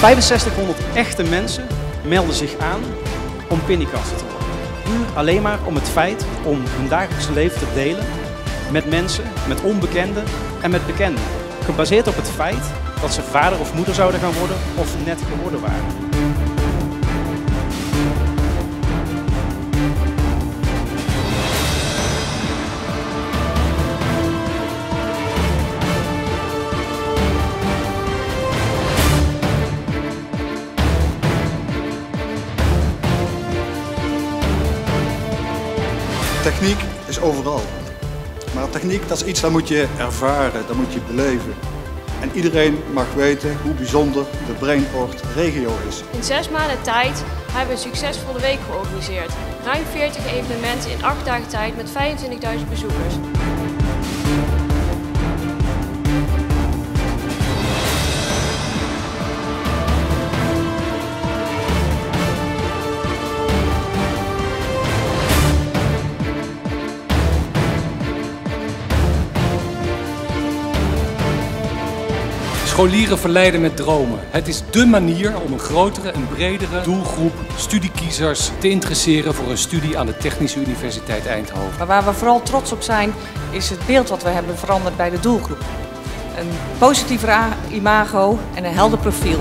6500 echte mensen melden zich aan om pinnycaster te worden. Puur alleen maar om het feit om hun dagelijkse leven te delen met mensen, met onbekenden en met bekenden. Gebaseerd op het feit dat ze vader of moeder zouden gaan worden of net geworden waren. Techniek is overal. Maar techniek dat is iets dat moet je ervaren, dat moet je beleven. En iedereen mag weten hoe bijzonder de Brainport regio is. In zes maanden tijd hebben we een succesvolle week georganiseerd. Ruim 40 evenementen in 8 dagen tijd met 25.000 bezoekers. Scholieren verleiden met dromen. Het is dé manier om een grotere en bredere doelgroep studiekiezers te interesseren voor een studie aan de Technische Universiteit Eindhoven. Maar waar we vooral trots op zijn, is het beeld wat we hebben veranderd bij de doelgroep. Een positiever imago en een helder profiel.